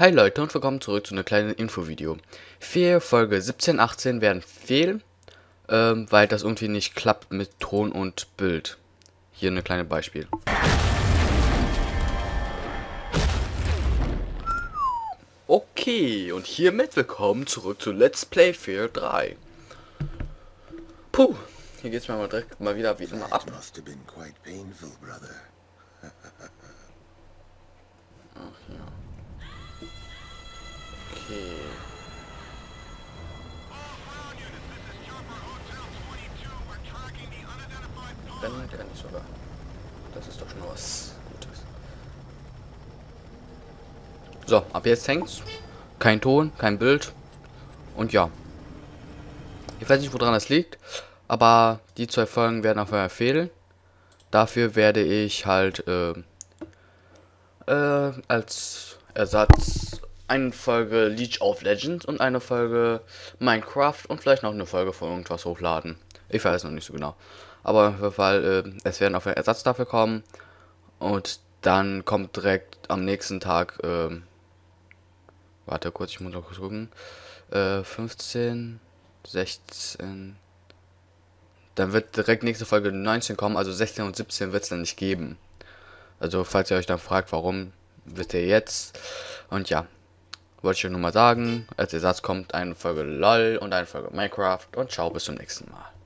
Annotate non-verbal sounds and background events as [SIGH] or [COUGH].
Hi Leute und willkommen zurück zu einem kleinen Infovideo. Vier Folge 17, 18 werden fehlen, ähm, weil das irgendwie nicht klappt mit Ton und Bild. Hier eine kleine Beispiel. Okay, und hiermit willkommen zurück zu Let's Play Fear 3. Puh, hier geht's mir mal direkt mal wieder wie immer ab. [LAUGHS] Dann kann ich sogar. Das ist doch schon was Gutes. So, ab jetzt hängt's. Kein Ton, kein Bild. Und ja. Ich weiß nicht, woran das liegt. Aber die zwei Folgen werden auf jeden fehlen. Dafür werde ich halt äh, äh, als Ersatz eine Folge Leech of Legends und eine Folge Minecraft und vielleicht noch eine Folge von irgendwas hochladen. Ich weiß noch nicht so genau. Aber auf jeden Fall, äh, es werden auf einen Ersatz dafür kommen. Und dann kommt direkt am nächsten Tag, äh, warte kurz, ich muss noch kurz gucken, äh, 15, 16, dann wird direkt nächste Folge 19 kommen, also 16 und 17 wird es dann nicht geben. Also falls ihr euch dann fragt, warum, wisst ihr jetzt. Und ja, wollte ich nur mal sagen, als Ersatz kommt eine Folge LOL und eine Folge Minecraft und ciao, bis zum nächsten Mal.